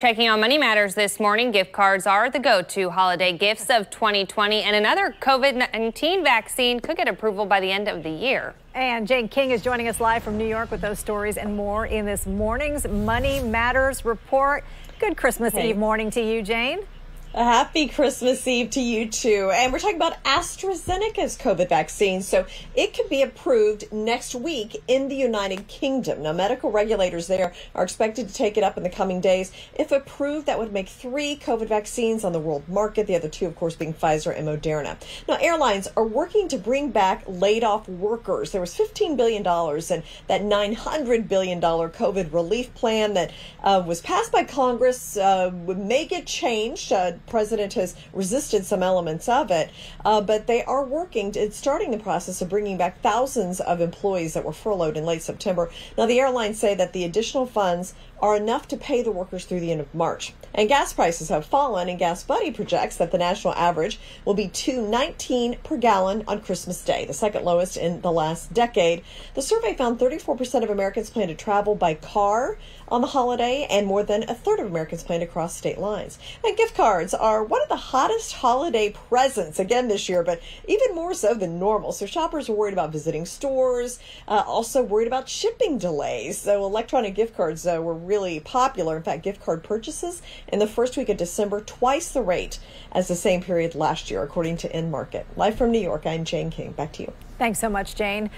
Checking on Money Matters this morning, gift cards are the go-to holiday gifts of 2020 and another COVID-19 vaccine could get approval by the end of the year. And Jane King is joining us live from New York with those stories and more in this morning's Money Matters report. Good Christmas hey. Eve morning to you, Jane. A happy Christmas Eve to you too. And we're talking about AstraZeneca's COVID vaccine. So it could be approved next week in the United Kingdom. Now, medical regulators there are expected to take it up in the coming days. If approved, that would make three COVID vaccines on the world market, the other two, of course, being Pfizer and Moderna. Now, airlines are working to bring back laid off workers. There was $15 billion in that $900 billion COVID relief plan that uh, was passed by Congress, uh, may get changed. Uh, president has resisted some elements of it, uh, but they are working, to, starting the process of bringing back thousands of employees that were furloughed in late September. Now, the airlines say that the additional funds are enough to pay the workers through the end of March. And gas prices have fallen, and GasBuddy projects that the national average will be 2.19 per gallon on Christmas Day, the second lowest in the last decade. The survey found 34% of Americans plan to travel by car on the holiday, and more than a third of Americans plan to cross state lines. And gift cards are one of the hottest holiday presents again this year, but even more so than normal. So shoppers are worried about visiting stores, uh, also worried about shipping delays. So electronic gift cards uh, were really popular. In fact, gift card purchases in the first week of December twice the rate as the same period last year, according to InMarket. Live from New York, I'm Jane King. Back to you. Thanks so much, Jane.